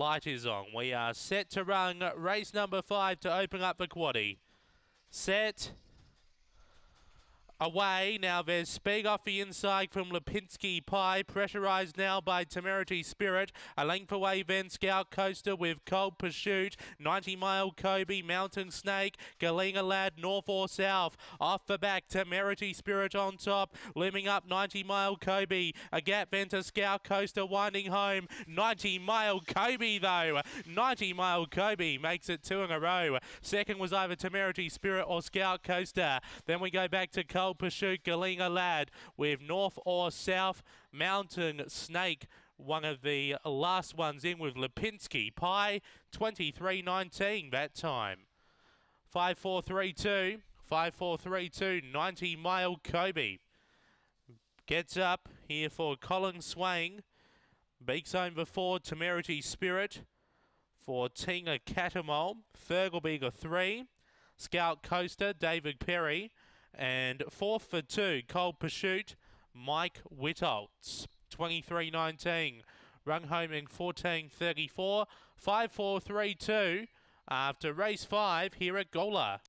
light is on. We are set to run race number five to open up the quaddy. Set. Away, now there's speed off the inside from Lipinski Pie, pressurised now by Temerity Spirit. A length away then Scout Coaster with Cold Pursuit, 90 Mile Kobe, Mountain Snake, Galena Lad, North or South. Off the back, Temerity Spirit on top, looming up 90 Mile Kobe. A gap then to Scout Coaster winding home, 90 Mile Kobe though. 90 Mile Kobe makes it two in a row. Second was either Temerity Spirit or Scout Coaster. Then we go back to Cold Pursuit Galena Lad with North or South Mountain Snake. One of the last ones in with Lipinski Pie 23.19 that time. 5432 5432 90 mile Kobe. Gets up here for Colin Swain. Beaks home before Temerity Spirit for Tinga Catamol. Fergalbeager 3. Scout Coaster, David Perry. And fourth for two, Cold Pursuit, Mike Whitoltz. 23.19. Run home in 14.34. 5.432 after race five here at Gawler.